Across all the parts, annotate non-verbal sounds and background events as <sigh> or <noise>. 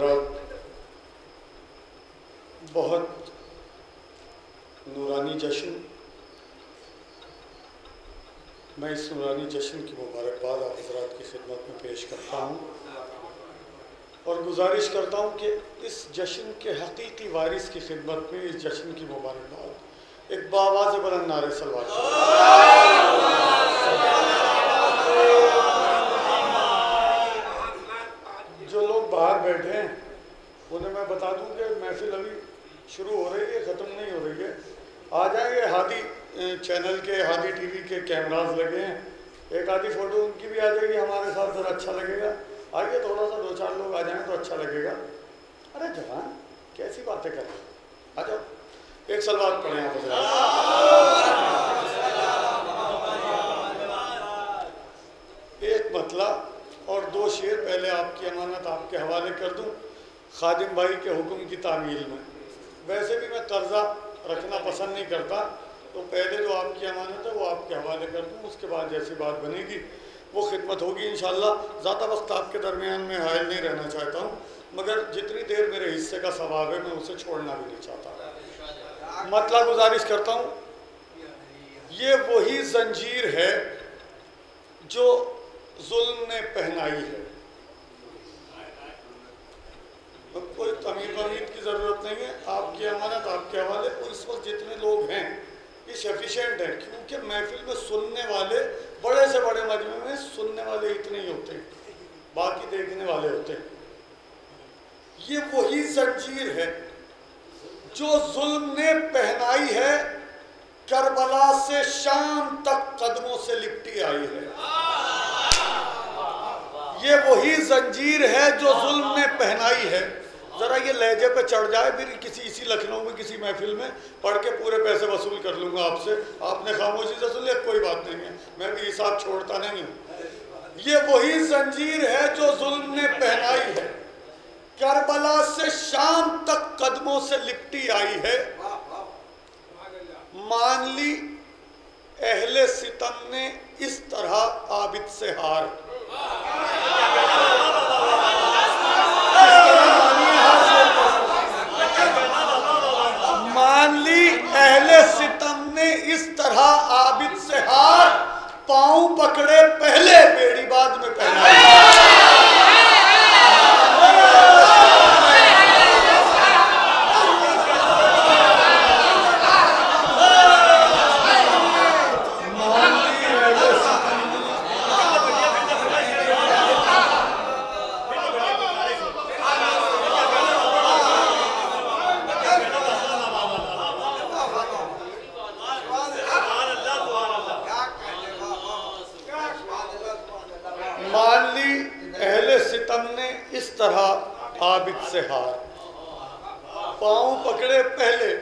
हज़रत बहुत नूरानी जश्न। मैं इस नूरानी जश्न की मुबारकबाद आप हजरात की खिदमत में पेश करता हूँ और गुजारिश करता हूँ कि इस जश्न के हकीकी वारिस की खिदमत में इस जश्न की मुबारकबाद एक बावाज बुलंद नारे सलवा जो लोग बाहर बैठे हैं उन्हें मैं बता दूँ कि महफिल अभी शुरू हो रही है, ख़त्म नहीं हो रही है। आ जाएँगे हादी चैनल के हादी टीवी के कैमराज लगे हैं। एक आधी फ़ोटो उनकी भी आ जाएगी, हमारे साथ ज़रा अच्छा लगेगा। आइए थोड़ा सा, दो चार लोग आ जाएँ तो अच्छा लगेगा। अरे जवान, कैसी बातें कर रहे हो? आ जाओ। एक सलवार पढ़े आप एक मतला और दो शेर पहले आपकी अमानत आपके हवाले कर दूँ। खादिम भाई के हुक्म की तामील में। वैसे भी मैं कर्जा रखना पसंद नहीं करता तो पहले जो आपकी अमानत है वो आपके हवाले कर दूँ, उसके बाद जैसी बात बनेगी, वो खिदमत होगी इन ज़्यादा वक्त आपके दरमियान में हायल नहीं रहना चाहता हूँ, मगर जितनी देर मेरे हिस्से का सवाब है, मैं उसे छोड़ना भी नहीं चाहता। मतला गुजारिश करता हूँ, ये वही जंजीर है जो जुल्म ने पहनाई है। तो कोई तमीर वमीर की ज़रूरत नहीं है। आपकी अमानत, आपके हवाले और इस वक्त जितने लोग हैं, ये सफिशेंट है, क्योंकि महफिल में सुनने वाले बड़े से बड़े मजमे में सुनने वाले इतने ही होते हैं, बाकी देखने वाले होते हैं। ये वही जंजीर है जो जुल्म ने पहनाई है, करबला से शाम तक कदमों से लिपटी आई है। ये वही जंजीर है जो जुल्म ने पहनाई है। ज़रा ये लहजे पे चढ़ जाए, फिर किसी, इसी लखनऊ में, किसी महफिल में पढ़ के पूरे पैसे वसूल कर लूँगा आपसे। आपने खामोशी से सुन लिया? कोई बात नहीं है। मैं भी हिसाब छोड़ता नहीं हूँ। ये वही जंजीर है जो जुल्म ने पहनाई है। करबला से शाम तक कदमों से लिपटी आई है। मान ली, अहले सितम ने इस तरह आबिद से हार मान ली अहले सितम ने इस तरह आबिद से हार पाँव पकड़े पहले बेड़ी बाद में पहना मान ली अहले सितम मान ली अहले सितम ने इस तरह आबिद से हार पाँव पकड़े पहले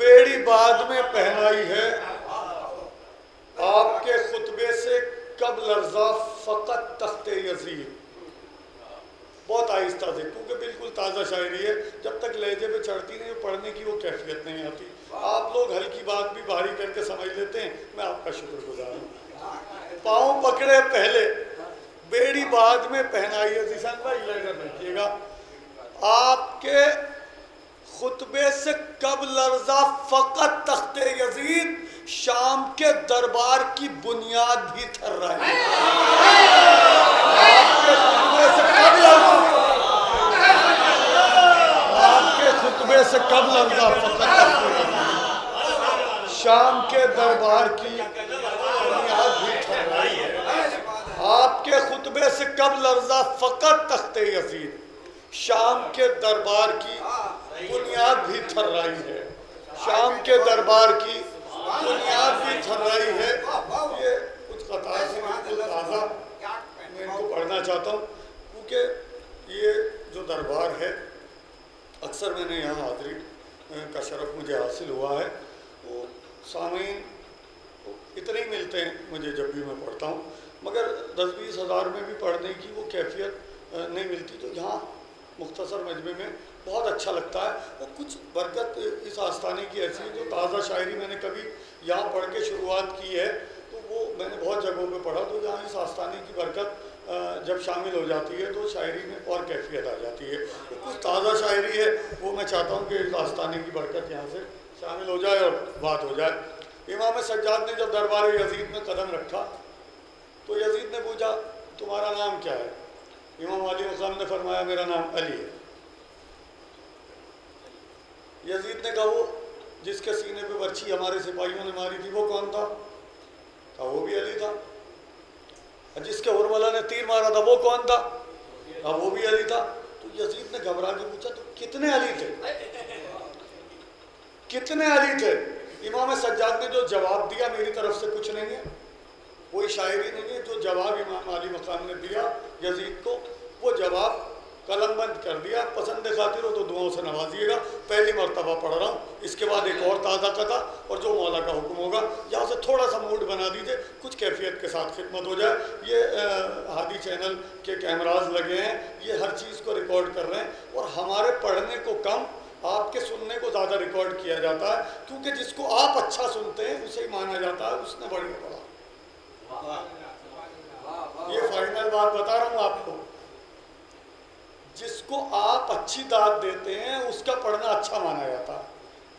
बेड़ी बाद पहनाई है। आपके खुतबे से कब लर्जा फ़कत तख्ते यजीद? बहुत आहिस्ता से, क्योंकि बिल्कुल ताज़ा शायरी है। जब तक लहजे पे चढ़ती नहीं, पढ़ने की वो कैफियत नहीं आती। आप लोग हल्की बात भी भारी करके समझ लेते हैं। मैं आपका शुक्रगुजार हूँ। पाँव पकड़े पहले। बेड़ी बाद में पहनाई है जिसान भाई लहजा रखिएगा आपके खुतबे से कब लर्जा फ़कत तख्ते यजीद, शाम के दरबार की बुनियाद भी थर रही आपके खुतबे से कब लर्जा फ़कत शाम के दरबार की बुनियाद भी थर रही है। आपके खुतबे से कब लर्जा फ़कत तख्ते यजीद, शाम के दरबार की बुनियाद भी थर रही है। शाम के दरबार की बुनियाद भी थर रही है। ये कुछ कतार से बिल्कुल ताज़ा मैं इनको पढ़ना चाहता हूँ। क्योंकि ये जो दरबार है, अक्सर मैंने यहाँ हाजिरी का शरफ मुझे हासिल हुआ है। वो सामीन इतने ही मिलते हैं मुझे जब भी मैं पढ़ता हूँ। मगर दस बीस हज़ार में भी पढ़ने की वो कैफियत नहीं मिलती। तो यहाँ मुख्तसर मजमे में बहुत अच्छा लगता है। और कुछ बरकत इस आस्थाने की ऐसी है जो ताज़ा शायरी मैंने कभी यहाँ पढ़ के शुरुआत की है। तो वो मैंने बहुत जगहों पे पढ़ा तो यहाँ इस आस्थाने की बरकत जब शामिल हो जाती है तो शायरी में और कैफियत आ जाती है। तो कुछ ताज़ा शायरी है, वो मैं चाहता हूँ कि आस्तानी की बरकत यहाँ से शामिल हो जाए और बात हो जाए। इमाम सज्जाद ने जब दरबार यजीद में कदम रखा तो यजीद ने पूछा, तुम्हारा नाम क्या है? इमाम अली मकाम ने फरमाया, मेरा नाम अली है। यजीद ने कहा, वो जिसके सीने पे बर्छी हमारे सिपाहियों ने मारी थी, वो कौन था? था वो भी अली था। जिसके उर्मला ने तीर मारा था, वो कौन था? अब वो भी अली था। तो यजीद ने घबरा के पूछा तो कितने अली थे? कितने अली थे? इमाम सज्जाद ने जो जवाब दिया, मेरी तरफ़ से कुछ नहीं है। कोई शायरी नहीं है, जो जवाब इमाम अली मकाम ने दिया यजीद को, वो जवाब कलम बंद कर दिया, पसंद खातिर हो तो दुआओं से नवाजिएगा। पहली मरतबा पढ़ रहा हूँ, इसके बाद एक और ताज़ा कथा और जो मौला का हुक्म होगा, यहाँ से थोड़ा सा मूड बना दीजिए, कुछ कैफियत के साथ खिदमत हो जाए। ये हादी चैनल के कैमराज लगे हैं, ये हर चीज़ को रिकॉर्ड कर रहे हैं और हमारे पढ़ने को कम, आपके सुनने को ज़्यादा रिकॉर्ड किया जाता है, क्योंकि जिसको आप अच्छा सुनते हैं, उसे ही माना जाता है, उसने बढ़िया पढ़ा। ये फाइनल बात बता रहा हूँ आपको। जिसको आप अच्छी दाद देते हैं, उसका पढ़ना अच्छा माना जाता है।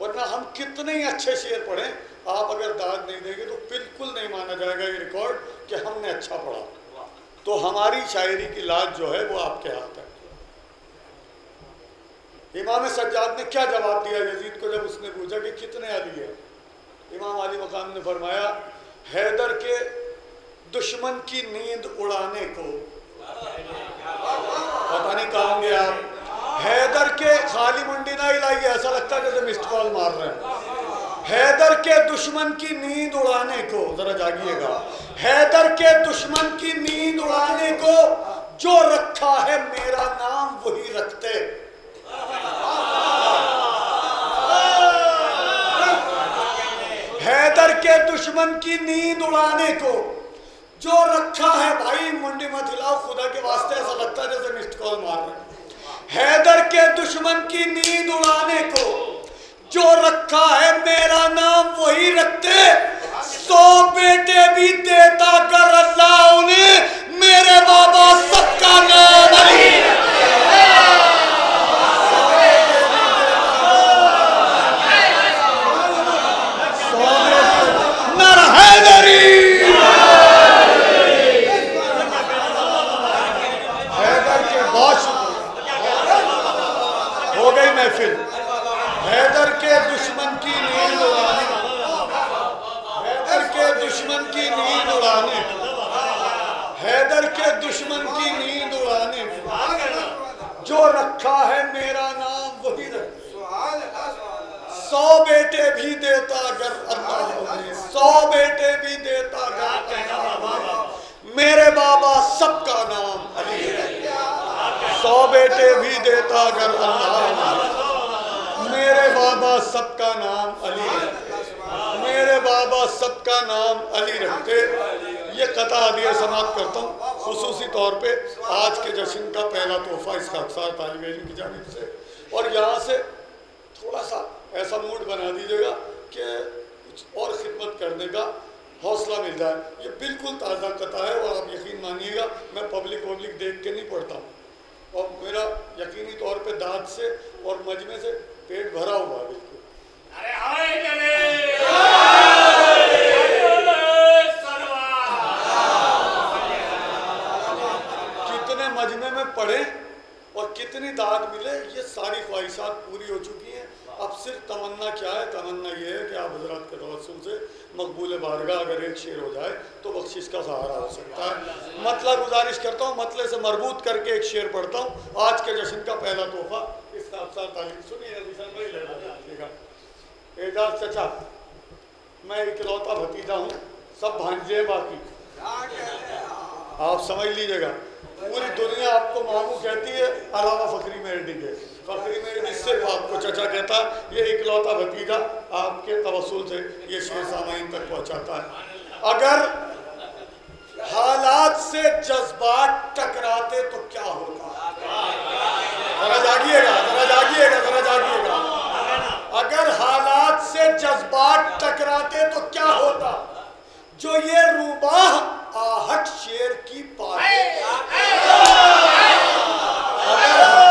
वरना हम कितने ही अच्छे शेर पढ़ें, आप अगर दाद नहीं देंगे तो बिल्कुल नहीं माना जाएगा ये रिकॉर्ड कि हमने अच्छा पढ़ा। तो हमारी शायरी की लाज जो है, वो आपके हाथ है। इमाम सज्जाद ने क्या जवाब दिया यजीद को जब उसने पूछा कि कितने आदि है? इमाम अली मकाम ने फरमाया, हैदर के दुश्मन की नींद उड़ाने को। पता नहीं कहा होंगे आप। हैदर के खाली मुंडी ना हिलाइए, ऐसा लगता है जैसे मिस्ड कॉल मार रहे हैं। हैदर के दुश्मन की नींद उड़ाने को, जरा जागिएगा। हैदर के दुश्मन की नींद उड़ाने को, जो रखा है मेरा नाम, वही रखते। हैदर के दुश्मन की नींद उड़ाने को जो रखा है भाई, मुंडी मत हिलाओ, खुदा के वास्ते ऐसा लगता है जैसे कॉल मार रहे हैदर के दुश्मन की नींद उड़ाने को, जो रखा है मेरा नाम, वही रखते। सौ बेटे भी देता कर अल्लाह उन्हें, मेरे बाबा सबका नाम। अली नर हैदरी महफिल हैदर के दुश्मन की नींद उड़ाने हैदर के दुश्मन की नींद उड़ाने हैदर के दुश्मन की नींद उड़ाने जो रखा है मेरा नाम वही रख। सौ बेटे भी देता अगर अल्लाह सौ बेटे भी देता अगर मेरे बाबा सबका नाम अली है। सौ बेटे भी देता अगर अल्लाह मेरे बाबा सबका नाम अली मेरे बाबा सबका नाम अली रखते। ये कथा दिया समाप्त करता हूँ। खसूसी तौर पे आज के जश्न का पहला तोहफा इसका अक्सर तालब इम की जानब से। और यहाँ से थोड़ा सा ऐसा मूड बना दीजिएगा कि कुछ और खिदमत करने का हौसला मिल जाए। ये बिल्कुल ताज़ा कथा है और आप यकीन मानिएगा, मैं पब्लिक वब्लिक देख के नहीं पढ़ता हूँ। और मेरा यकीनी तौर पे दांत से और मजमे से पेट भरा हुआ है बिल्कुल। कितने मजमे में पढ़े और कितनी दाद मिले, ये सारी ख्वाहिशात पूरी हो चुकी हैं। अब सिर्फ़ तमन्ना क्या है? तमन्ना ये है कि आप हज़रत के तवसल से मकबूल बारगा अगर एक शेर हो जाए तो बख्शिश का सहारा हो सकता है। मतलब गुजारिश करता हूँ मतले से मरबूत करके एक शेर पढ़ता हूँ। आज के जश्न का पहला तोहफा, इसका अफसार तालीम सुनिए। एजाज चचा, मैं इकलौता भतीजा हूँ, सब भांजे बाकी। आप समझ लीजिएगा, पूरी दुनिया आपको मामू कहती है, अलावा फकरी मेरडी के फकरी मेरडी सिर्फ़ आपको चचा कहता है ये इकलौता भतीजा आपके तवसल से ये शेर सामाइन तक पहुंचाता है। अगर हालात से जज्बात टकराते तो क्या होगा जरा जागिएगा जरा जागिएगा जरा जागिएगा। अगर हालात से जज्बात टकराते तो क्या होता? जो ये रूबाह आहट शेर की पाते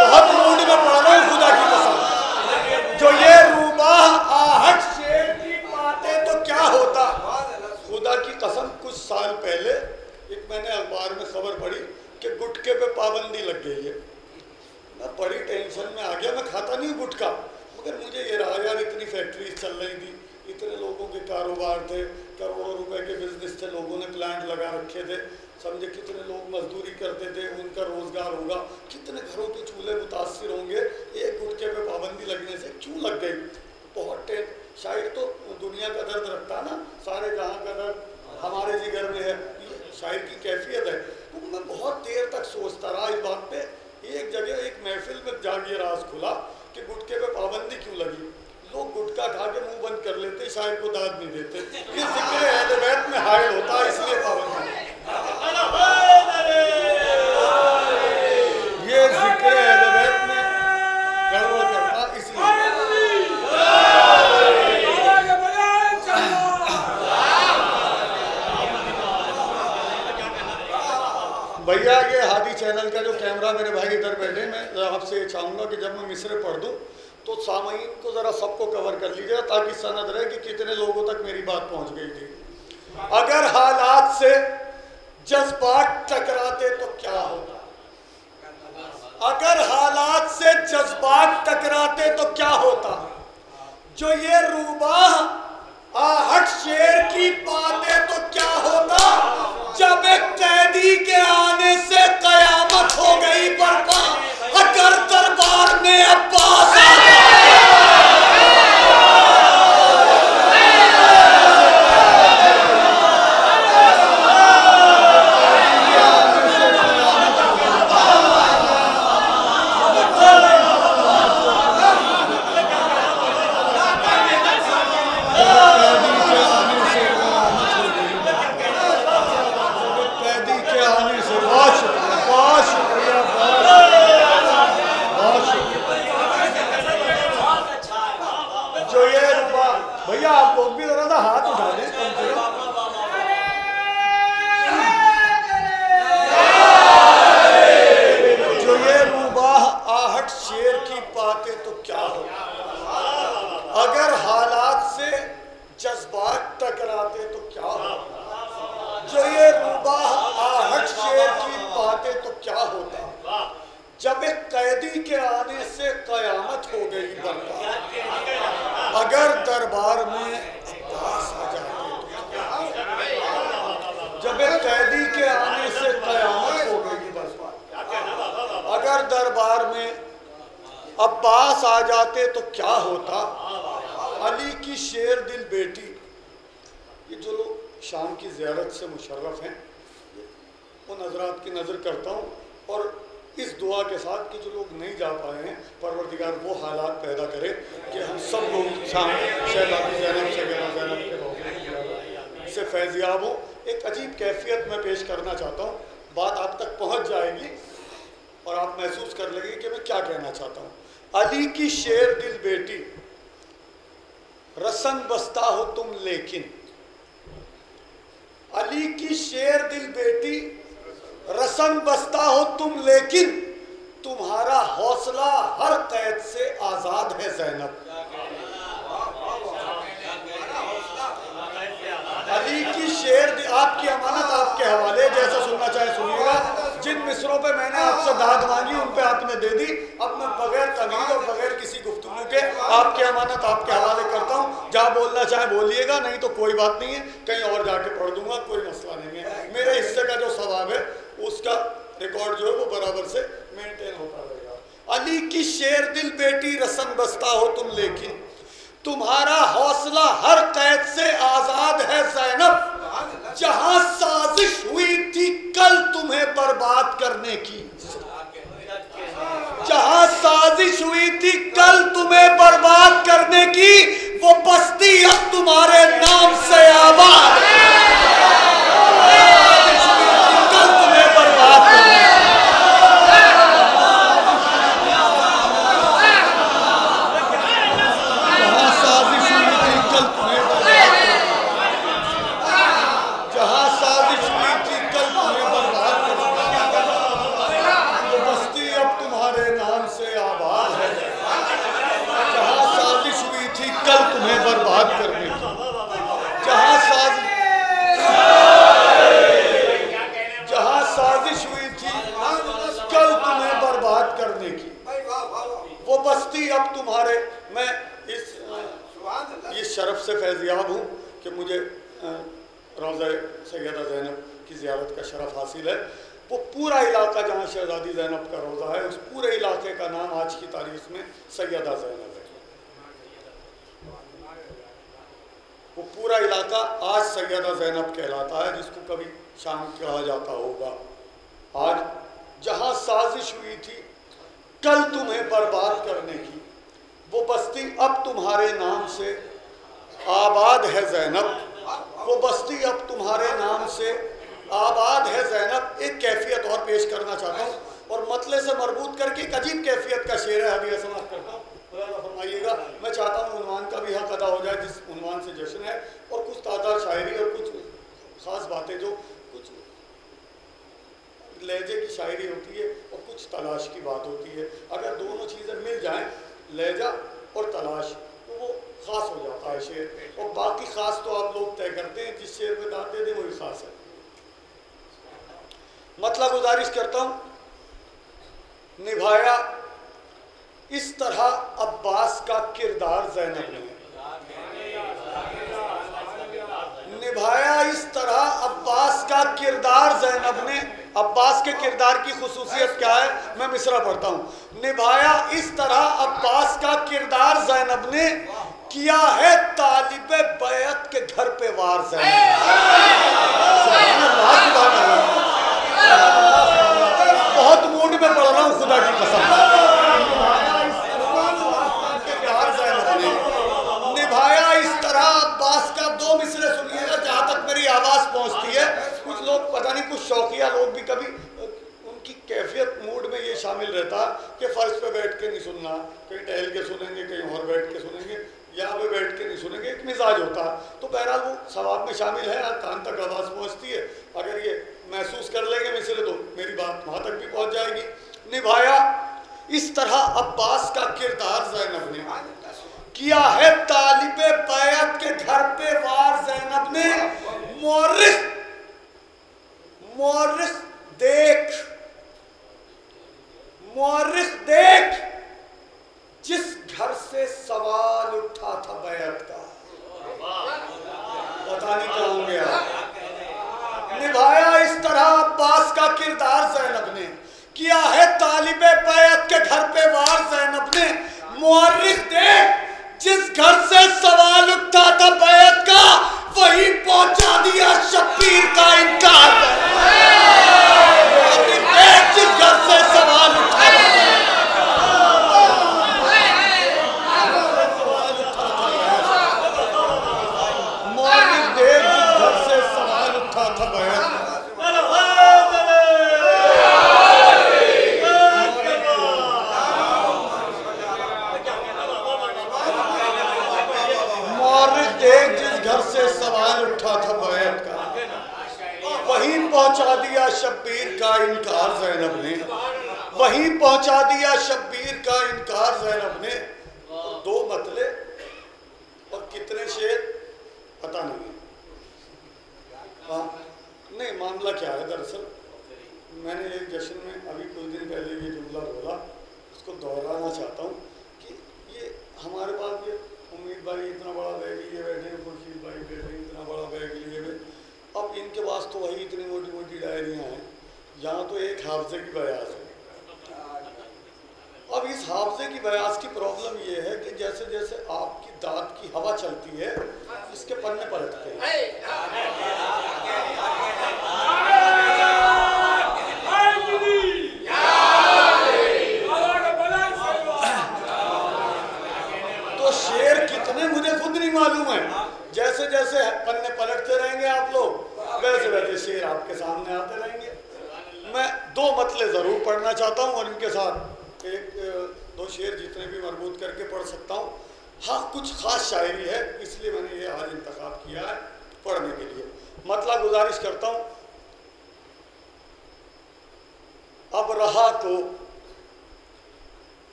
बहुत मूड में पढ़ रहा हूँ खुदा की कसम। जो ये रूबाह आहट शेर की पाते तो क्या होता? खुदा की कसम कुछ साल पहले एक मैंने अखबार में खबर पढ़ी कि गुटके पे पाबंदी लग गई है। मैं बड़ी टेंशन में आ गया मैं खाता नहीं गुटका। मगर मुझे ये रहा यार, इतनी फैक्ट्रीज चल रही थी, इतने लोगों के कारोबार थे, करोड़ों रुपए के बिज़नेस थे, लोगों ने प्लांट लगा रखे थे, समझे कितने लोग मजदूरी करते थे, उनका रोज़गार होगा, कितने घरों के चूल्हे मुतासर होंगे, एक गुटके पे पाबंदी लगने से क्यों लग गई? बहुत टेंट, शायद तो दुनिया का दर्द रखता ना, सारे जहाँ का दर्द हमारे जिगर में है शायर की कैफियत है। तो मैं बहुत देर तक सोचता रहा इस बात पे, एक जगह एक महफिल में जाके राज खुला कि गुटके पे पाबंदी क्यों लगी? लोग गुटका खा के मुँह बंद कर लेते शायर को दाद नहीं देते। ये ज़िक्र में हायल होता है इसलिए पाबंदी ये ज़िक्र अहल में गड़बड़ करता इसलिए भैया ये हादी चैनल का जो कैमरा मेरे भाई इधर बैठे मैं आपसे ये चाहूँगा कि जब मैं मिसरे पढ़ दूँ तो सामयीन को ज़रा सबको कवर ताकि सनद रहे कि कितने लोगों तक मेरी बात पहुँच गई थी। अगर हालात से जज्बात टकराते तो क्या होता? अगर हालात से जज्बात टकराते तो क्या होता? जो ये रूबाह आहट शेर की बातें तो क्या होता? जब एक कैदी के आने से कयामत हो गई बर्पा अगर दरबार में अब्बास आ कैदी के आने से बहुत शुक्रिया बहुत शुक्रिया बहुत शुक्रिया जो ये रुपा भैया आप लोग भी जरा सा हाथ उठा दें कम से कम जो ये रूबाह आहट शेर की बातें तो क्या हो अगर हालात से जज्बात टकराते तो क्या हो जो ये रूबाह आहट शेर की बातें तो क्या होता जब कैदी के आने से कयामत हो गई बर्पा अगर दरबार में अब्बास आ जाते? जब कैदी के आने से कयामत हो गई बर्पा अगर दरबार में अब्बास आ जाते तो क्या होता? अली की शेर दिल बेटी। ये जो लोग शाम की ज़्यारत से मुशर्रफ हैं उन हजरात की नज़र करता हूँ और इस दुआ के साथ कि जो लोग नहीं जा पाए हैं, परवरदिगार वो हालात पैदा करे कि हम सब लोग शाम शहजादी जैनब शगैरा जैनब के रोज़े से फैज़याब हो, एक अजीब कैफियत में पेश करना चाहता हूँ। बात आप तक पहुँच जाएगी और आप महसूस कर लेंगे कि मैं क्या कहना चाहता हूँ। अली की शेर दिल बेटी, रसन बस्ता हो तुम लेकिन। अली की शेर दिल बेटी रसन बस्ता हो तुम, लेकिन तुम्हारा हौसला हर कैद से आज़ाद है, जैनब। अली की शेर आपकी अमानत आपके हवाले, जैसा सुनना चाहे सुनिएगा। जिन मिसरों पे मैंने आपसे दाद मांगी, उन पे आपने दे दी। अब मैं बगैर तमीज और बगैर किसी गुफ्तगू के आपके अमानत आपके हवाले करता हूँ। जहाँ बोलना चाहे बोलिएगा, नहीं तो कोई बात नहीं है। कहीं और जाके पढ़ दूँगा, कोई मसला नहीं है। मेरे हिस्से का जो सवाब है, उसका रिकॉर्ड जो है वो बराबर से मेंटेन होता रहेगा। अली की शेर दिल बेटी रसन बस्ता हो तुम लेकिन तुम्हारा हौसला हर कैद से आज़ाद है, जैनब। जहाँ साजिश हुई थी, कल तुम्हें बर्बाद करने की। जहाँ साजिश हुई थी, कल तुम्हें बर्बाद शेर में दाद दे दें वही ख़ास है। मतलब गुजारिश करता हूँ, निभाया, इस तरह अब्बास का किरदार जैनब ने। निभाया, इस तरह अब्बास का किरदार जैनब ने। अब्बास के किरदार की खसूसियत क्या है? मैं मिसरा पढ़ता हूँ। निभाया, इस तरह अब्बास का किरदार जैनब ने। किया है तालिब बैत के घर पे वार बहुत मूड में पढ़ रहा हूँ खुदा की कसम। निभाया इस तरह अब्बास का दो मिसरे सुनिएगा जहाँ तक मेरी आवाज़ पहुँचती है। कुछ लोग पता नहीं कुछ शौकिया लोग भी कभी उनकी कैफियत मूड में ये शामिल रहता कि फर्श पे बैठ के नहीं सुनना कहीं टहल के सुनेंगे कहीं और बैठ के सुनेंगे। यहाँ पे बैठ के नहीं सुनेंगे, एक मिजाज होता है। तो बहरहाल वो सवाब में शामिल है कान तक आवाज़ पहुँचती है। अगर ये महसूस कर लेंगे मिसरे तो मेरी बात वहाँ तक भी पहुँच जाएगी। निभाया, इस तरह अब्बास का किरदार जैनब ने किया है तालिब बैत के घर पे वार जैनब ने। मोरिस मोरिस देख मोरिस देख। जिस घर से सवाल उठा था बैत का पता नहीं क्या हो गया। निभाया इस तरह अब्बास का किरदार जैनब ने। किया है तालिब बैत के घर पे वार जैनब ने। मुहर्रिख देख, जिस घर से सवाल उठा था बैत का, वही पहुँचा दिया शब्बीर का इनकार।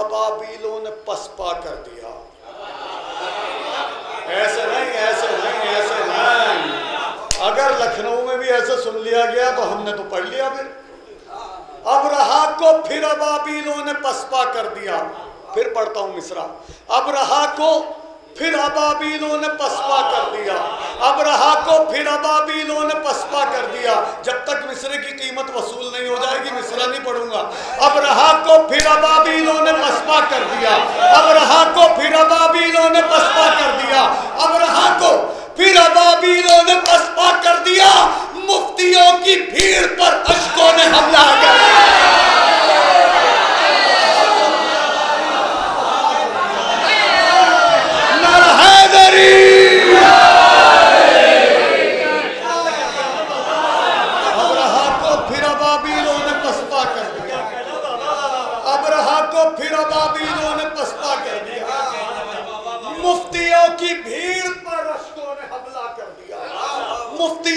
अबाबीलों ने पसपा कर दिया। ऐसे नहीं ऐसे नहीं ऐसे नहीं। अगर लखनऊ में भी ऐसे सुन लिया गया तो हमने तो पढ़ लिया फिर। अब रहा को फिर अबाबीलों ने पसपा कर दिया। फिर पढ़ता हूँ मिश्रा। अब रहा को फिर अबाबीलों ने पसपा कर दिया। अब रहा को फिर अबाबीलों ने पसपा कर दिया। जब तक मिसरे की कीमत वसूल नहीं हो जाएगी, मिसरा नहीं पढ़ूँगा। अब रहा को फिर अबाबीलों ने पसपा कर दिया। अब रहा को फिर अबाबीलों ने पसपा कर दिया। अब रहा को फिर अबाबीलों ने पसपा कर दिया। मुफ्तियों की भीड़ पर अशकों ने हमला कर दिया।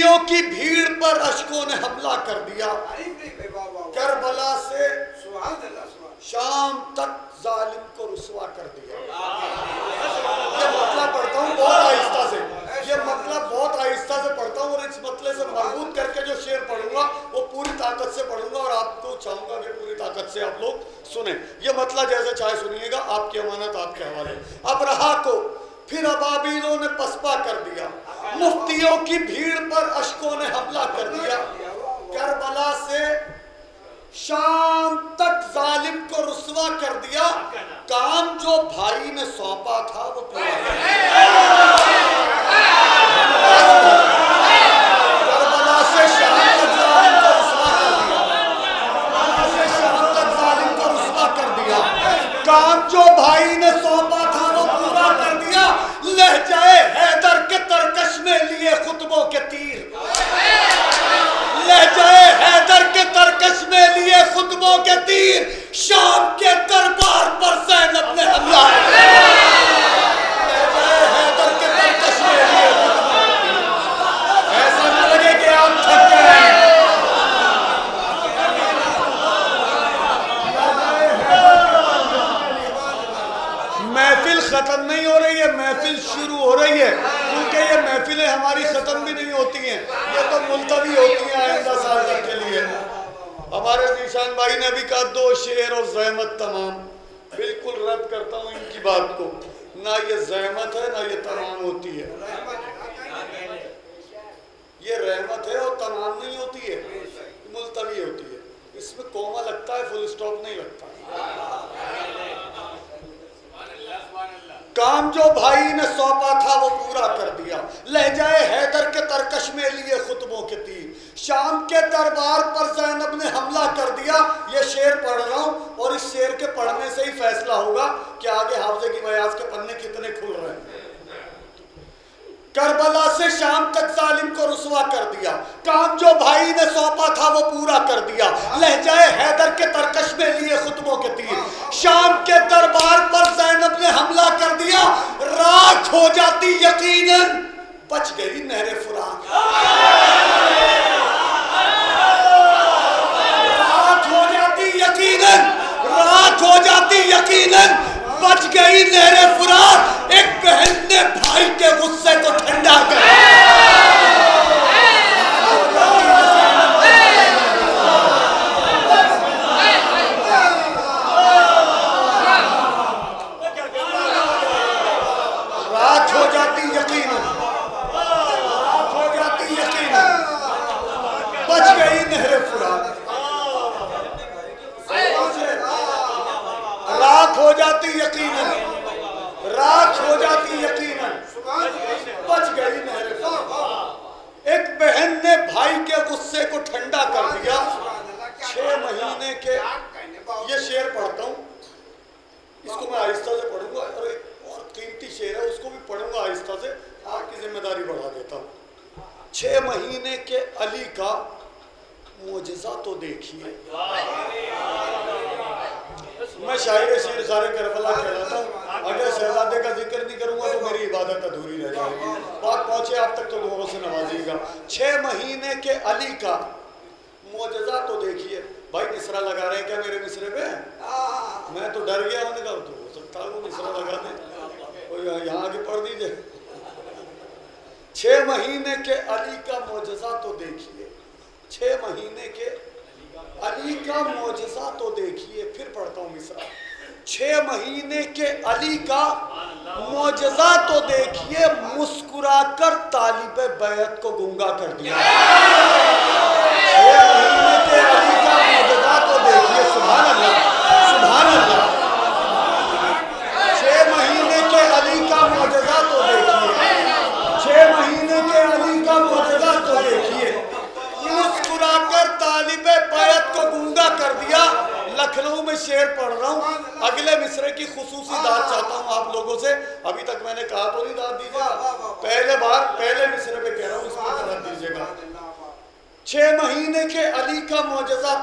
बीवियों की भीड़ पर अशकों ने हमला कर दिया। करबला से शाम तक जालिम को रुसवा कर दिया। ये मतलब पढ़ता हूँ बहुत आहिस्ता से। ये मतलब बहुत आहिस्ता से पढ़ता हूँ और इस मतले से मज़बूत करके जो शेर पढ़ूँगा वो पूरी ताकत से पढ़ूँगा और आपको चाहूँगा कि पूरी ताकत से आप लोग सुने। ये मतला जैसे चाहे सुनिएगा आपकी अमानत आपके हवाले। अब रहा को। फिर अबाबिलों ने पसपा कर दिया। मुफ्तियों की भीड़ पर अशकों ने हमला कर दिया। करबला से शाम तक जालिम को रुसवा कर दिया। काम जो भाई ने सौंपा था, वो पूरा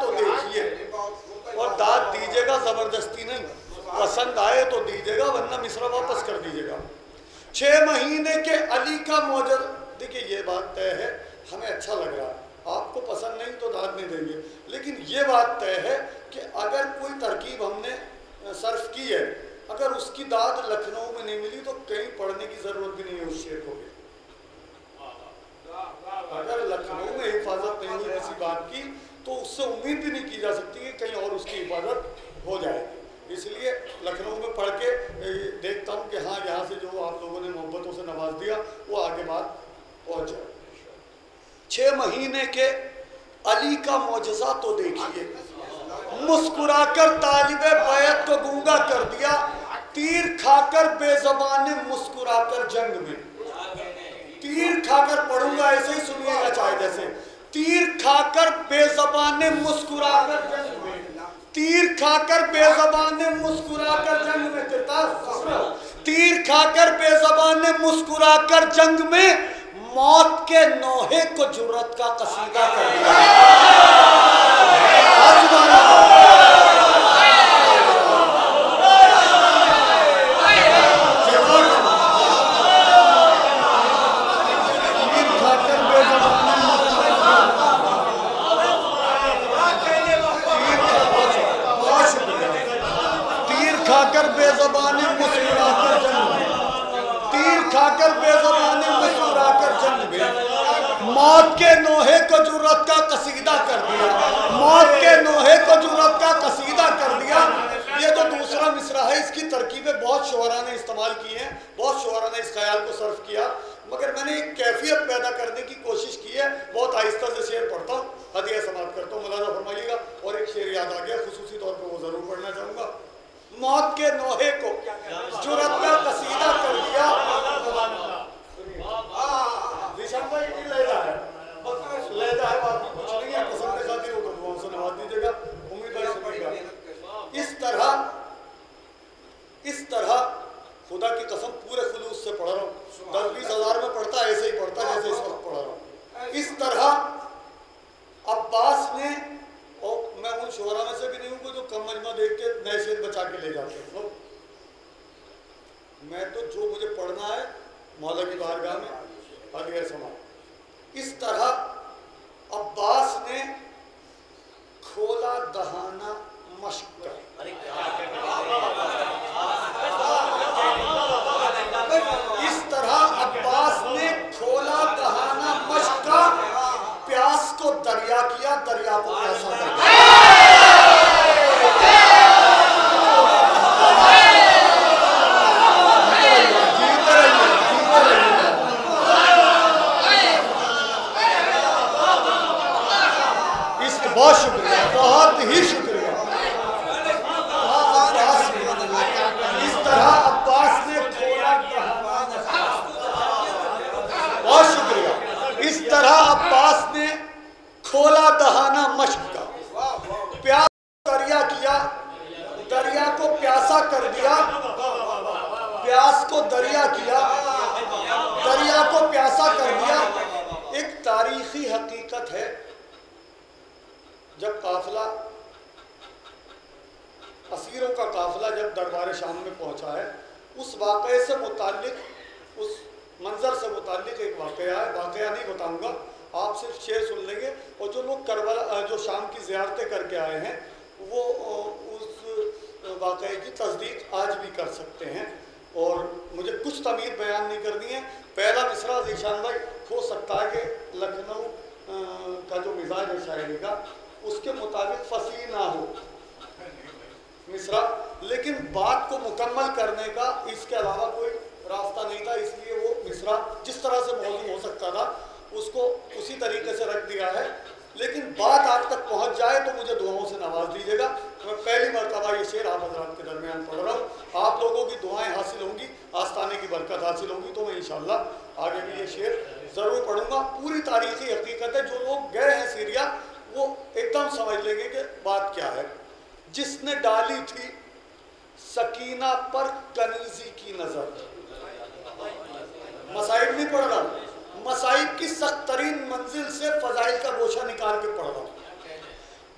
तो देखिए। और दाद दीजिएगा, ज़बरदस्ती नहीं। पसंद आए तो दीजिएगा, वरना मिश्रा वापस कर दीजिएगा। छः महीने के अली का मौजर देखिए, ये बात तय है, हमें अच्छा लग रहा है। आपको पसंद नहीं तो दाद नहीं देंगे। लेकिन ये बात तय है कि अगर कोई तरकीब हमने सर्फ की है, अगर उसकी दाद लखनऊ में नहीं मिली तो कहीं पढ़ने की ज़रूरत भी नहीं है उस शेख को अगर लखनऊ में हिफाजत नहीं हुई किसी बात की तो उससे उम्मीद भी नहीं की जा सकती कि कहीं और उसकी हिफाजत हो जाएगी। इसलिए लखनऊ में पढ़ के देखता हूँ कि हाँ यहाँ से जो आप लोगों ने मोहब्बतों से नवाज़ दिया, वो आगे बाद पहुँच जाए। छः महीने के अली का मुजजा तो देखिए। मुस्कुराकर तालिब बैत को गूँगा कर दिया, तीर खाकर बेजबान मुस्कुराकर जंग में। तीर खाकर पढ़ूँगा, ऐसे ही सुनिएगा चाहे जैसे। तीर खाकर बेजबाने मुस्कुरा कर जंग तीर खाकर बेजबाने मुस्कुरा कर जंग में तीर खाकर बेजबान मुस्कुरा कर जंग में मौत के नोहे को ज़रूरत का कसीदा कर दिया।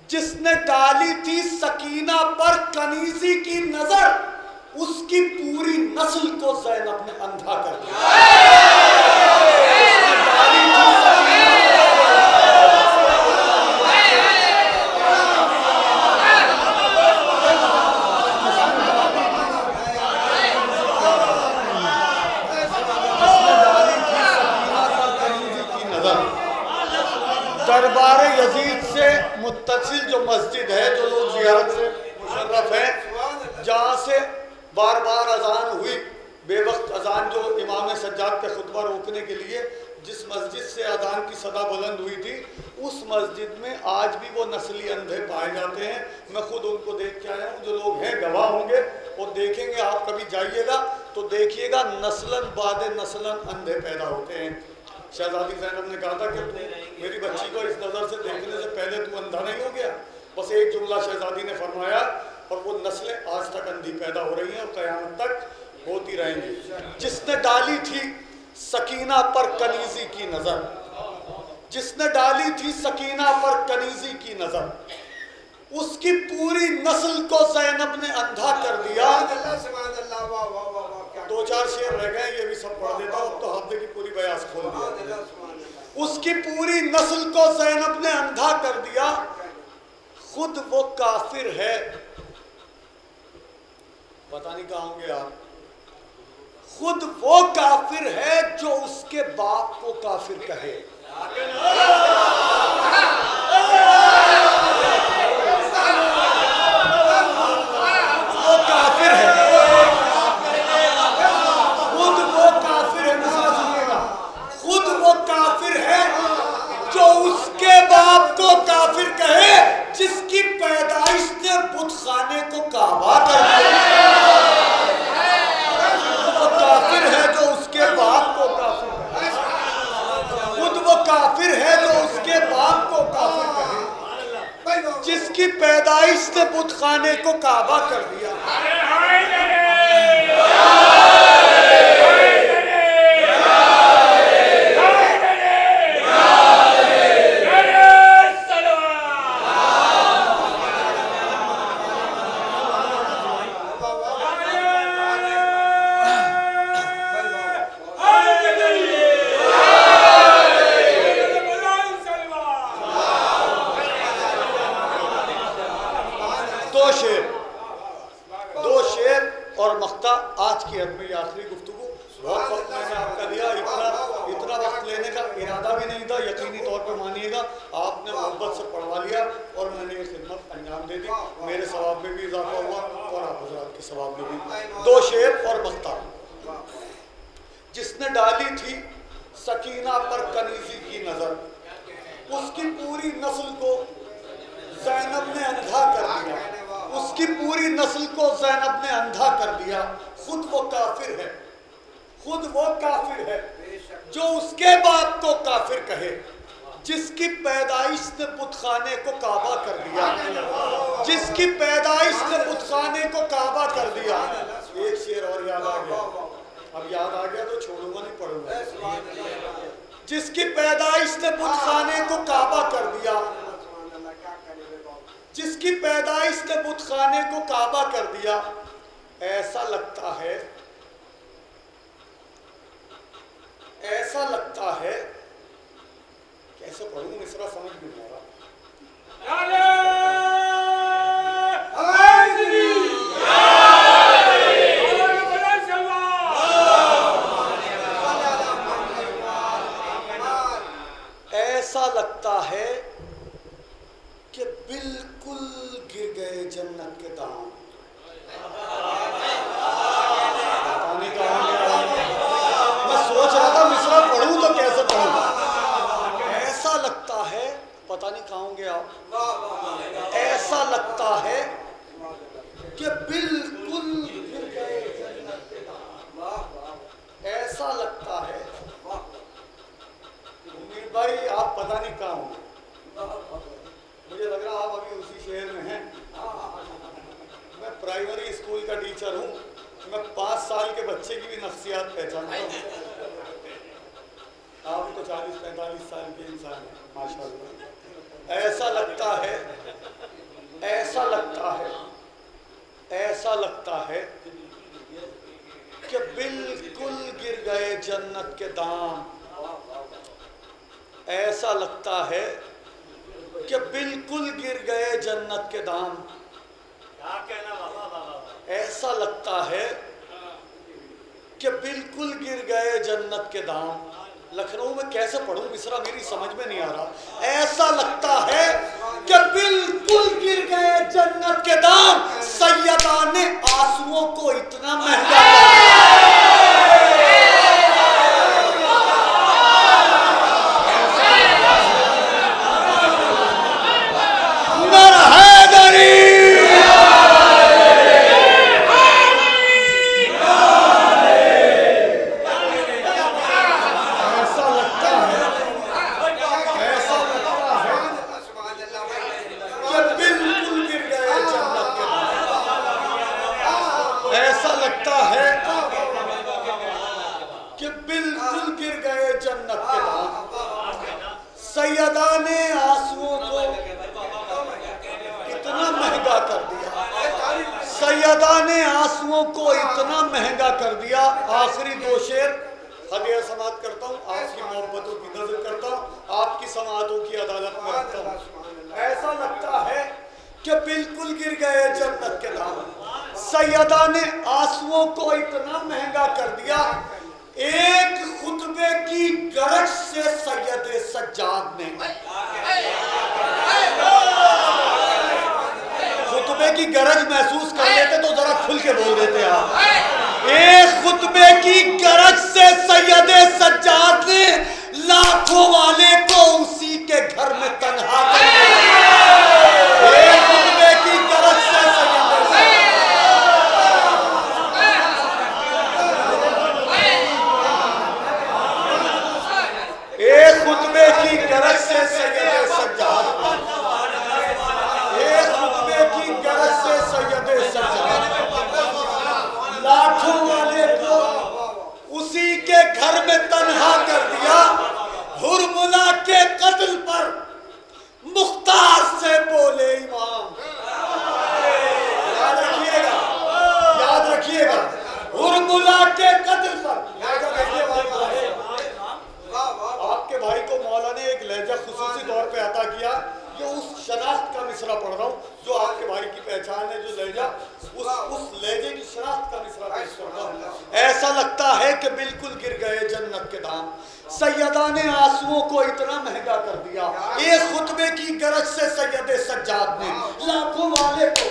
जिसने डाली थी सकीना पर कनीजी की नज़र, उसकी पूरी नस्ल को जैनब ने अंधा कर दिया दरबार यजीद से मुतसिल जो मस्जिद है, जो लोग जियारत से मुशर्रफ है, जहाँ से बार बार अजान हुई, बेवक्त अजान जो इमाम सज्जाद के खुतबा रोकने के लिए, जिस मस्जिद से अजान की सदा बुलंद हुई थी, उस मस्जिद में आज भी वो नस्ली अंधे पाए जाते हैं। मैं खुद उनको देख के आया हूँ, जो लोग हैं, गवाह होंगे और देखेंगे, आप कभी जाइएगा तो देखिएगा, नस्लन बाद नस्लन अंधे पैदा होते हैं। शहजादी जैनब ने कहा था कि मेरी बच्ची को इस नज़र से देखने से पहले तू अंधा नहीं हो गया। बस एक जुमला शहजादी ने फरमाया और वो नस्लें आज तक अंधी पैदा हो रही हैं और क़यामत तक होती रहेंगी। जिसने डाली थी सकीना पर कनीजी की नज़र। जिसने डाली थी सकीना पर कनीजी की नज़र। उसकी पूरी नस्ल को जैनब ने अंधा कर दिया। दो चार शेर रह गए ये भी सब पढ़ देता हूँ। तो हफ़्ते की पूरी बयास खोल दिया। उसकी पूरी नस्ल को जैनब ने अंधा कर दिया। खुद वो काफिर है। पता नहीं कहा होंगे आप खुद वो काफिर है जो उसके बाप को काफिर कहे। जिसकी पैदाइश ने बुतखाने को काबा कर दिया। जिसकी पैदाइश ने बुतखाने को काबा कर दिया। ऐसा लगता है, ऐसा लगता है, कैसे पढ़ू? मिसरा समझ नहीं आ रहा। धन के दाम सोच रहा था मिश्रा पढ़ू तो कैसे ऐसा लगता है ऐसा लगता है कि बिल्कुल ऐसा लगता है भाई आप पता नहीं कहाँ मुझे लग रहा आप अभी उसी शहर में हैं। मैं प्राइमरी स्कूल का टीचर हूँ। मैं पाँच साल के बच्चे की भी नफ्सियात पहचानता हूँ। आप तो चालीस, पैंतालीस साल के इंसान हैं, माशाल्लाह। ऐसा लगता है, ऐसा लगता है, ऐसा लगता है कि बिल्कुल गिर गए जन्नत के दाम। ऐसा लगता है कि बिल्कुल गिर गए जन्नत के दाम। ऐसा लगता है कि बिल्कुल गिर गए जन्नत के दाम। लखनऊ में कैसे पढ़ूं मिश्रा मेरी समझ में नहीं आ रहा। ऐसा लगता है कि बिल्कुल गिर गए जन्नत के दाम। सैयदा ने आंसुओं को इतना महँगा कर दिया। एक खुतबे की गरज से सैयद सज्जाद ने लाखों वाले को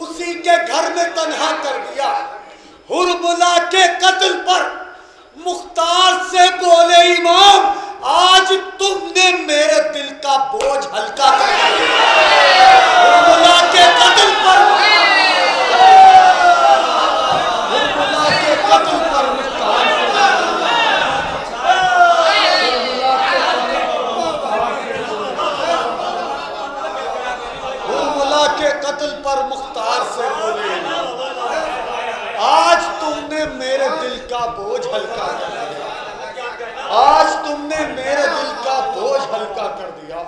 उसी के घर में तनहा कर दिया। हुरमुला के कत्ल पर मुख्तार से बोले, इमाम, आज तुमने मेरे दिल का बोझ हल्का कर दिया। हुरमुला के कत्ल पर हुरमुला के कत्ल पर मुख्तार से हुरमुला के हुरमुला के कत्ल पर मुख्तार से बोले इमाम आज तुमने मेरे दिल का बोझ हल्का कर दिया। आज तुमने मेरे दिल का बोझ हल्का कर दिया।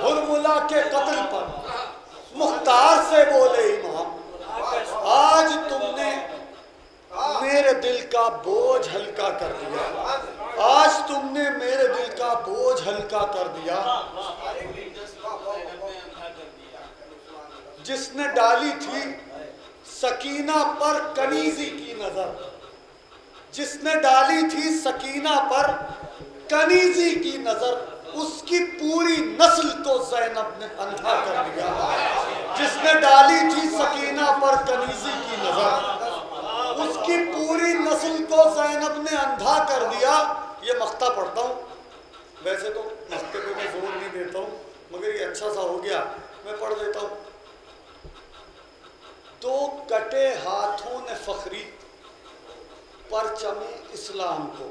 हुरमुला के कत्ल पर। मुख्तार से बोले इमाम, आज तुमने मेरे दिल का बोझ हल्का कर दिया। आज तुमने मेरे दिल का बोझ हल्का कर दिया। जिसने डाली थी सकीना पर कनीजी की नज़र। जिसने डाली थी सकीना पर, कनीजी की नज़र, उसकी पूरी नस्ल को जैनब ने अंधा कर दिया। जिसने डाली थी सकीना पर, कनीजी की नज़र, उसकी पूरी नस्ल को जैनब ने अंधा कर दिया। ये मख्ता पढ़ता हूँ। वैसे तो मख्ते पे मैं ज़ोर नहीं देता हूँ, मगर ये अच्छा सा हो गया। मैं पढ़ देता हूँ। दो कटे हाथों ने फखरी परचमे इस्लाम को।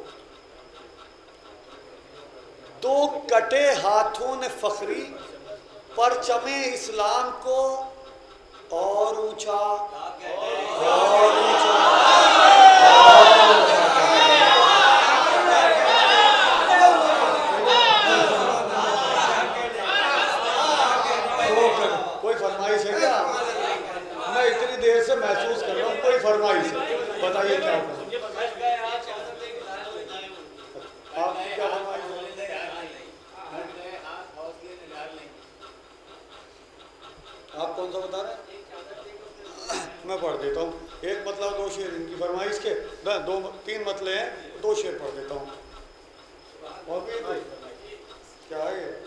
दो कटे हाथों ने फखरी, परचमे इस्लाम को, और ऊँचा और ऊँचा। कोई फरमाइश है क्या? मैं इतनी देर से महसूस कर रहा हूँ, कोई फरमाइश है। बताइए क्या होगा आपकी क्या फरमाइश है आप कौन सा बता रहे <coughs> मैं पढ़ देता हूँ। एक मतलब दो शेर, इनकी फरमाइश के। दो, तीन मतले हैं, दो शेर पढ़ देता हूँ। क्या है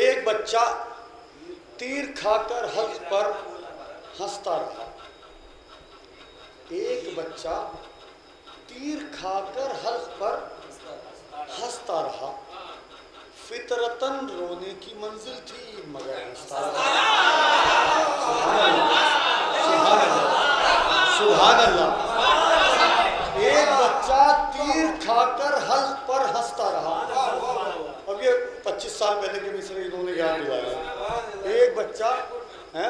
एक बच्चा तीर खाकर हल्क पर हंसता रहा। एक बच्चा तीर खाकर हल्क पर हंसता रहा। फितरतन रोने की मंजिल थी, मगर हंसता अल्लाह। एक बच्चा तीर खाकर हल्क पर हंसता रहा। अब ये 25 साल पहले के मिसरे इन्होंने याद दिलाया। एक बच्चा है?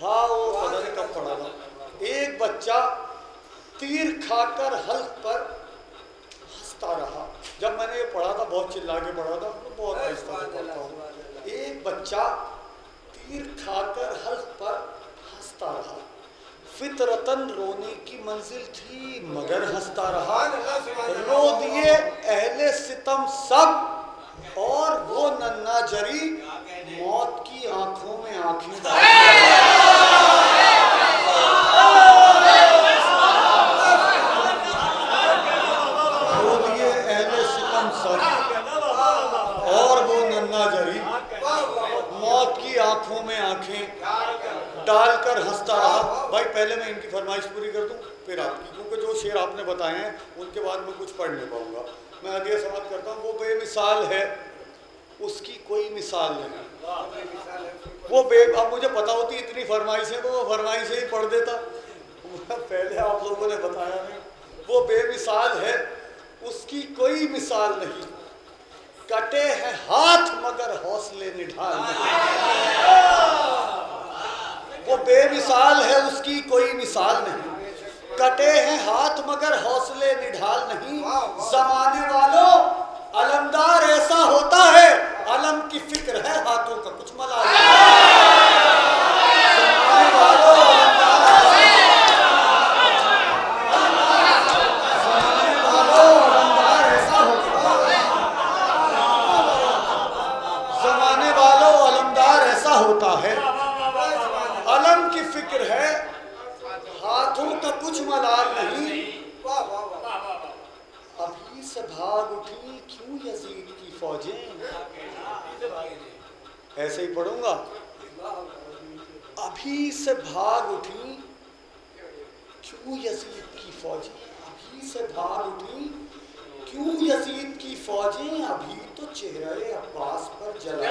हाँ वो पता नहीं कब पढ़ा था। एक बच्चा तीर खाकर हल्क पर हंसता रहा। जब मैंने ये पढ़ा था बहुत चिल्ला के पढ़ा था तो बहुत आहिस्ता से पढ़ता हूँ। एक बच्चा तीर खाकर हल्क पर हंसता रहा। फितरतन रोने की मंजिल थी मगर हंसता रहा। रो दिए अहले सितम सब और वो नन्ना जरी मौत की आँखों में आँखें अहले और वो नन्ना जरी। मौत की आँखों में आँखें डालकर हंसता रहा। भाई पहले मैं इनकी फरमाइश पूरी कर दूँ फिर आपकी क्योंकि जो शेर आपने बताए हैं उनके बाद मैं कुछ पढ़ नहीं पाऊँगा। मैं हदिया समाप्त करता हूँ वो बेमिसाल है। उसकी कोई मिसाल नहीं। वो बे अब मुझे पता होती इतनी फरमाइश तो वो फरमाइश ही पढ़ देता। पहले आप लोगों ने बताया नहीं। वो बेमिसाल है, उसकी कोई मिसाल नहीं। कटे हैं हाथ, मगर हौसले निढाल वो बेमिसाल है, उसकी कोई मिसाल नहीं। कटे हैं हाथ, मगर हौसले निढाल नहीं। जमाने वालों अलमदार ऐसा होता है अलम की फ़िक्र है हाथों का कुछ मलाल नहीं। जमाने वालों जमाने वालों अलमदार ऐसा होता जमाने वालों अलमदार ऐसा होता है अलम की फ़िक्र है हाथों का कुछ मलाल नहीं अभी से भाग उठी क्यों यजीद की फौजें ऐसे ही पढ़ूँगा अभी से भाग उठी क्यों यजीद की फौजें अभी से भाग उठी क्यों यजीद की फौजें अभी तो चेहरे अब्बास पर जला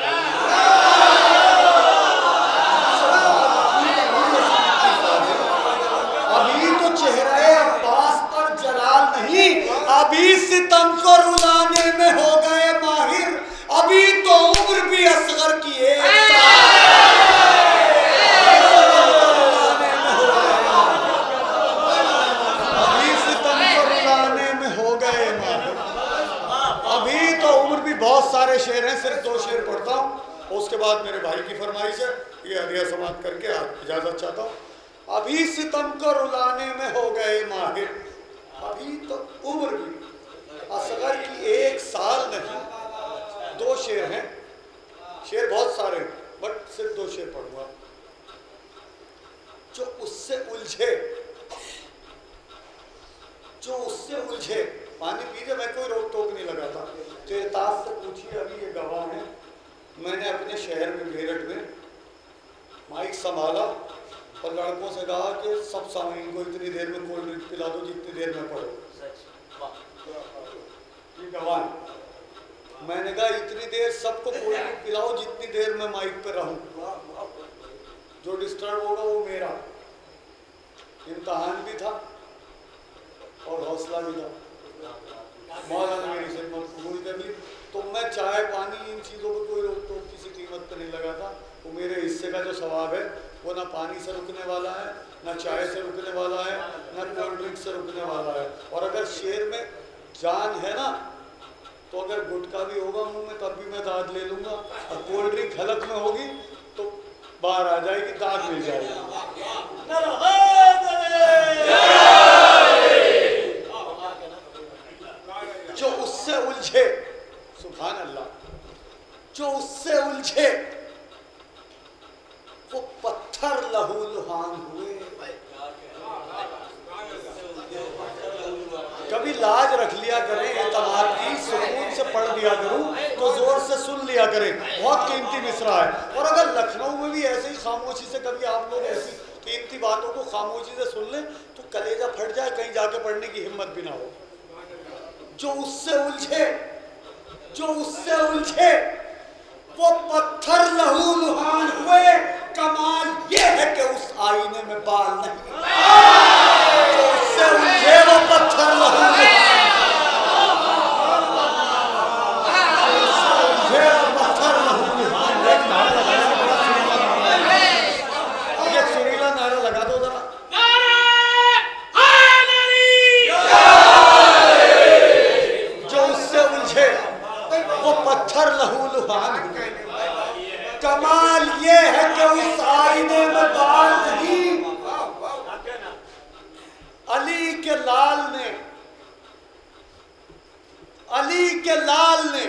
अभी तो चेहरे अब्बास पर जलाल नहीं अभी सितम को रुलाने में हो गए माहिर अभी तो उम्र भी असगर की एक साल। अभी सितम को रुलाने में हो गए माहिर अभी तो उम्र भी बहुत सारे शेर हैं सिर्फ़ दो शेर पढ़ता हूँ उसके बाद मेरे भाई की फरमाइश है ये हदिया समाप्त करके आप इजाज़त चाहता हूँ अभी सितम को रुलाने में हो गए माहिर अभी तो उम्र भी असगर की एक साल नहीं दो शेर हैं शेर बहुत सारे हैं बट सिर्फ़ दो शेर पढ़ूँगा जो उससे उलझे जो उससे उलझे पानी पीजिए मैं कोई रोक टोक नहीं लगाता तो एताज से पूछिए अभी ये गवाह है मैंने अपने शहर में मेरठ में माइक संभाला और लड़कों से कहा कि सब सामीन को इतनी देर में कोल्ड ड्रिंक पिला दो जितनी देर में पढ़ो। ये गवान मैंने कहा, इतनी देर सबको कोल्ड पिलाओ, जितनी देर में माइक पे रहूँ। जो डिस्टर्ब होगा, वो मेरा। इम्तहान भी था और हौसला भी था। मौलाना मेरी खिदमत कबूल कर ली तो मैं चाय, पानी, इन चीज़ों पर कोई रोक टोक किसी कीमत पर नहीं लगाता वो मेरे हिस्से का जो सवाब है वो ना पानी से रुकने वाला है, ना चाय से रुकने वाला है, ना कोल्ड ड्रिंक से रुकने वाला है। और अगर शेर में जान है ना तो अगर गुटका भी होगा मुँह में, तब भी मैं दाद ले लूँगा। और कोल्ड ड्रिंक हलक में होगी तो बाहर आ जाएगी, दाद मिल जाएगी। जो उससे उलझे, सुभान अल्लाह, जो उससे उलझे वो पत्थर लहू लुहान हुए। कभी लाज रख लिया करें, एतमाद की, सुकून से पढ़ दिया करूँ तो ज़ोर से सुन लिया करें। बहुत कीमती मिसरा है। और अगर लखनऊ में भी ऐसे ही खामोशी से कभी आप लोग ऐसी कीमती बातों को खामोशी से सुन लें तो कलेजा फट जाए, कहीं जाके पढ़ने की हिम्मत भी ना हो। जो उससे उलझे, जो उससे उलझे वो पत्थर लहू लुहान हुए। कमाल ये है कि उस आईने में बाल नहीं जो उससे उलझे वो पत्थर लहू जो उससे उलझे। पत्थर लहू लुहान। कमाल ये है कि उस आईने में बाल नहीं। अली के लाल ने, अली के लाल ने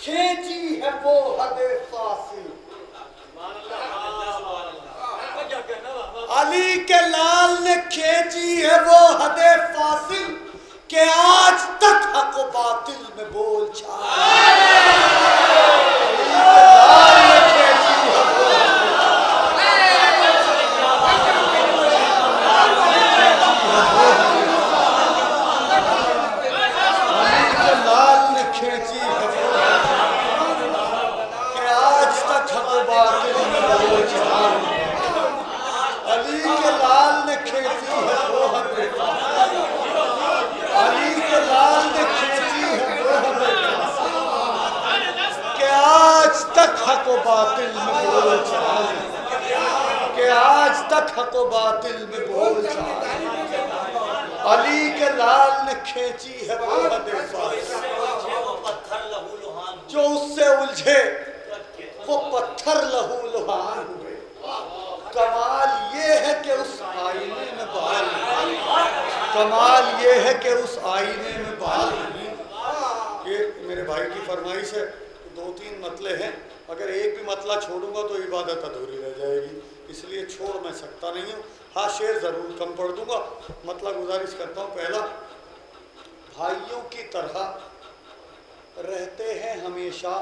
खींची है वो हदे फासिल अली के लाल ने खींची है वो हदे फासिल के आज तक हको बातिल में बोल छा लाल ने खींची है वो कि आज तक हक व बातिल में बोल छा अली के लाल ने खींची है वो हदे अली के लाल ने खींची है वो हदे कि आज तक हक व बातिल में बोल चाल कि आज तक हक बातिल में बोल चाल अली के लाल ने खींची है जो उससे उलझे, वो पत्थर लहू लुहान हुए। कमाल ये है कि उस आईने में बाल कमाल ये है कि उस आईने में बाल। ये मेरे भाई की फरमाइश है, दो तीन मतले हैं। अगर एक भी मतला छोड़ूँगा तो इबादत अधूरी रह जाएगी। इसलिए छोड़ मैं सकता नहीं हूँ। हाँ शेर ज़रूर कम पढ़ दूँगा। मतला गुजारिश करता हूँ। पहला, भाइयों की तरह रहते हैं हमेशा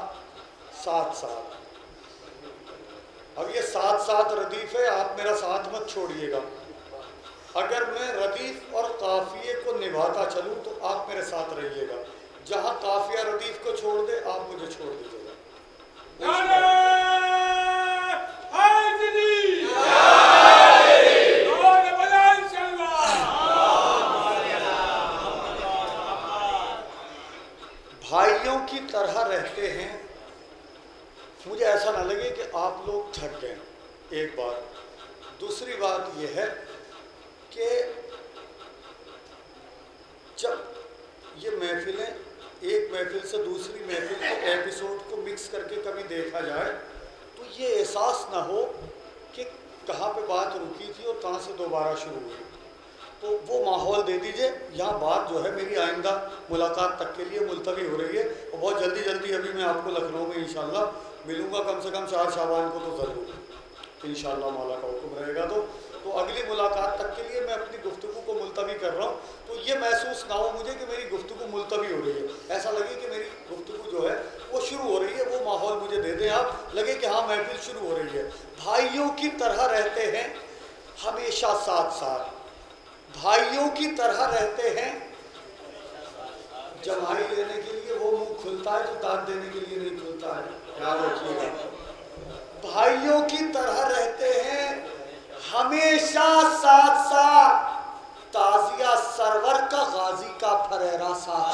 साथ साथ। अब ये साथ साथ रदीफ है, आप मेरा साथ मत छोड़िएगा। अगर मैं रदीफ और काफिए को निभाता चलूँ तो आप मेरे साथ रहिएगा। जहाँ काफिया रदीफ को छोड़ दे, आप मुझे छोड़ दीजिएगा भाइयों की तरह रहते हैं। मुझे ऐसा ना लगे कि आप लोग थक गए। एक बात। दूसरी बात यह है कि जब ये महफिलें एक महफिल से दूसरी महफिल के एपिसोड को मिक्स करके कभी देखा जाए तो ये एहसास ना हो कि कहाँ पे बात रुकी थी और कहाँ से दोबारा शुरू हुई। तो वो माहौल दे दीजिए, यहाँ बात जो है मेरी आइंदा मुलाकात तक के लिए मुलतवी हो रही है और बहुत जल्दी जल्दी अभी मैं आपको लखनऊ में इंशाल्लाह मिलूँगा। कम से कम चार शाबान को तो ज़रूर। इंशाल्लाह मौला का हुक्म रहेगा तो। तो अगली मुलाकात तक के लिए मैं अपनी गुफ्तु मुलतवी कर रहा हूँ तो ये महसूस ना हो मुझे कि मेरी गुफ्तु मुलतवी हो रही है। ऐसा लगे कि मेरी गुफ्तु जो है, वो शुरू हो रही है, वो माहौल मुझे दे दें आप। लगे कि हाँ महफिल शुरू हो रही है। भाइयों की तरह रहते हैं हमेशा साथ साथ। भाइयों की तरह रहते हैं जमाई लेने के लिए वो मुँह खुलता है जो दान देने के लिए नहीं खुलता है। याद रखिएगा। भाइयों की तरह रहते हैं हमेशा साथ साथ। ताजिया सरवर का गाजी का फरेरा साथ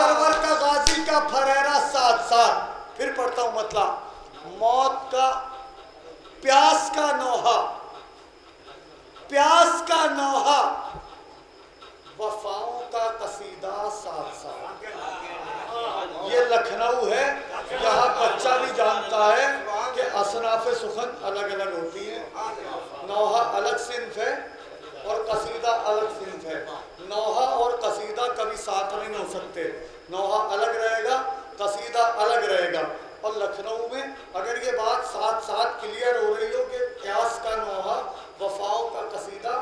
तरह का गाजी का फरेरा साथ साथ। फिर पढ़ता हूँ मतलब मौत का, प्यास का नोहा। प्यास का नोहा। वफाओं का कसीदा साथ साथ। ये लखनऊ है यहाँ बच्चा भी जानता है कि असनाफ सुखन अलग अलग होती है। नौहा अलग सिंफ है और कसीदा अलग सिंफ है। नौहा और कसीदा कभी साथ नहीं हो सकते। नौहा अलग रहेगा, कसीदा अलग रहेगा। और लखनऊ में अगर ये बात साथ साथ क्लियर हो रही हो कि प्यास का नौहा, वफाओं का कसीदा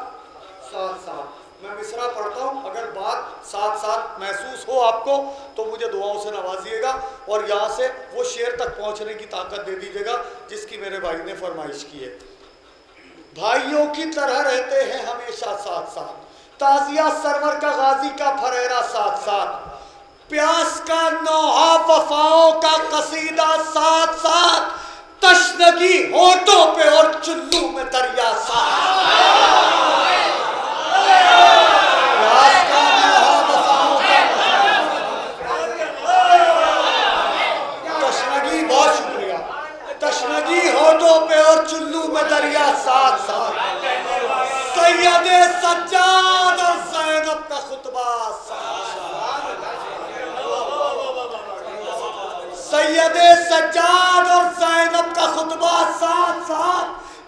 साथ साथ मैं मिसरा पढ़ता हूँ, अगर बात साथ साथ महसूस हो आपको तो मुझे दुआओं से नवाजिएगा और यहाँ से वो शेर तक पहुँचने की ताकत दे दीजिएगा, जिसकी मेरे भाई ने फरमाइश की है। भाइयों की तरह रहते हैं हमेशा साथ साथ ताजिया सरवर का गाजी का फरेरा साथ साथ प्यास का नोहा, वफाओं का कसीदा साथ साथ तशनगी होठों पे और चुल्लू में दरिया साथ। सैयद सज्जाद और जैनब का खुतबा साथ साथ।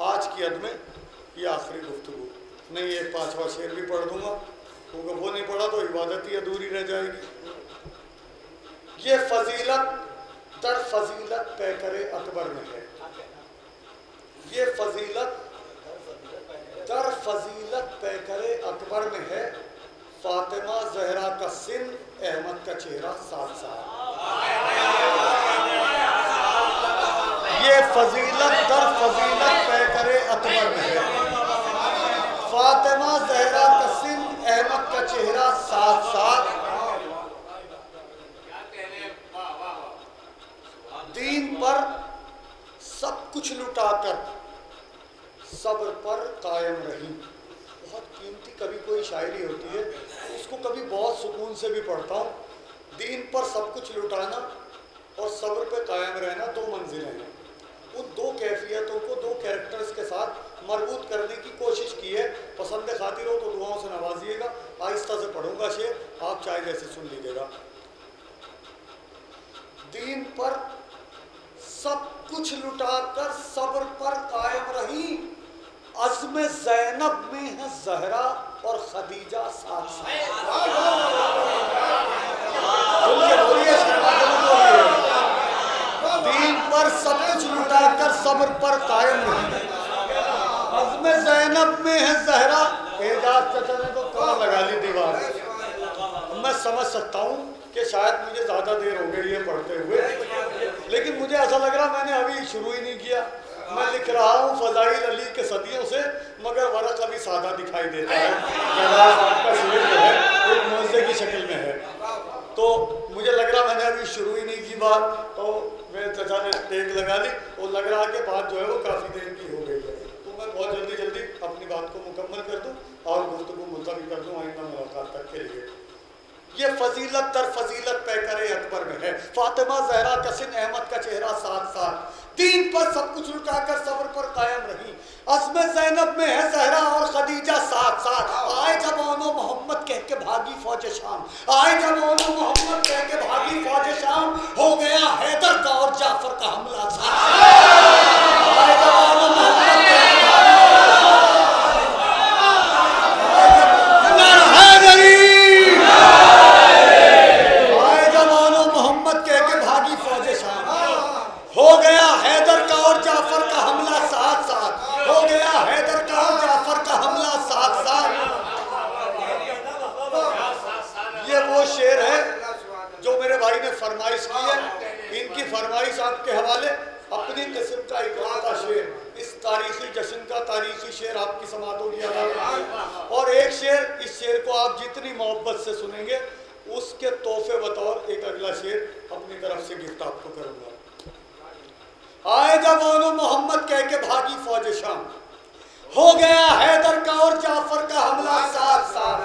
आज की हद में ये आखिरी गुफ्तु नहीं, एक पांचवा शेर भी पढ़ दूँगा। क्योंकि वो नहीं पढ़ा तो इबादत ही अधूरी रह जाएगी। ये फजीलत, दर फजीलत पैकर अकबर में है। ये फजीलत, दर फजीलत पैकर अकबर में है। फातिमा जहरा का सिन, अहमद का चेहरा साथ साथ ये फजीलत, दर फजीलत पैकर अकबर में है। फातिमा जहरा का अहमद का चेहरा साथ साथ दीन पर सब कुछ लुटाकर सब्र पर कायम रही। बहुत कीमती कभी कोई शायरी होती है, उसको कभी बहुत सुकून से भी पढ़ता हूँ। दीन पर सब कुछ लुटाना और सब्र पे कायम रहना दो मंजिलें हैं। उन दो कैफियतों को दो कैरेक्टर्स के साथ मरबूत करने की कोशिश की है पसंद खातिर हो तो दुआओं से नवाजिएगा आहिस्ता से पढ़ूँगा शेर आप चाहे जैसे सुन लीजिएगा दीन पर सब कुछ लुटाकर सब्र पर कायम रही अज़म जैनब में है जहरा और खदीजा साथ साथ बोलिए बोलिए शर्मा के मत बोलिए दीन पर सब कुछ लुटाकर सब्र पर कायम रही। अज़म जैनब में है जहरा। एजाज चचा ने तो कहाँ, लगा ली दीवार। मैं समझ सकता हूँ कि शायद मुझे ज़्यादा देर हो गई है पढ़ते हुए, लेकिन मुझे ऐसा लग रहा, मैंने अभी शुरू ही नहीं किया। मैं लिख रहा हूँ, फजाइल अली के सदियों से मगर वरक अभी सादा दिखाई देता है। है, एक मुआवजे की शक्ल में है। तो मुझे लग रहा, मैंने अभी शुरू ही नहीं की बात। तो मेरे चचा ने टेक लगा ली और लग रहा कि बात जो है वो काफ़ी देर की हो गई है। तो मैं बहुत जल्दी जल्दी अपनी बात को मुकम्मल कर दूँ और गुफ्तु मुलतवी कर दूँ आइंदा मुलाकात तक के लिए। ये फजीलत दर फजीलत पैकर अकबर में है। फातिमा जहरा कसिन अहमद का चेहरा साथ साथ तीन पर सब कुछ लुटाकर सब्र पर कायम रही। अज़म जैनब में है सहरा और खदीजा साथ साथ। आए जब ओनो मोहम्मद कह के भागी फौज शाम। आए जब ओनो मोहम्मद कह के भागी फौज शाम। हो गया हैदर का और जाफ़र का हमला साथ आए जब ओनो मोहम्मद कह के भागी हैदरी आए जब ओनो मोहम्मद कह के भागी फौज शाम हो गया हैदर का और जाफ़र का हमला साथ साथ हो गया हैदर का और जाफ़र का हमला साथ साथ ये वो शेर है जो मेरे भाई ने फरमाइश की है। इनकी फरमाइश आपके हवाले अपनी किस्म का इकलौता शेर। इस तारीखी जश्न का तारीखी शेर आपकी समातों की अदालत और एक शेर, इस शेर को आप जितनी मोहब्बत से सुनेंगे, उसके तोहफे बतौर एक अगला शेर अपनी तरफ़ से गिफ्ट आपको करूँगा। आए जब मोहम्मद कह के भागी फौज शाम। हो गया हैदर का और जाफ़र का हमला साथ साथ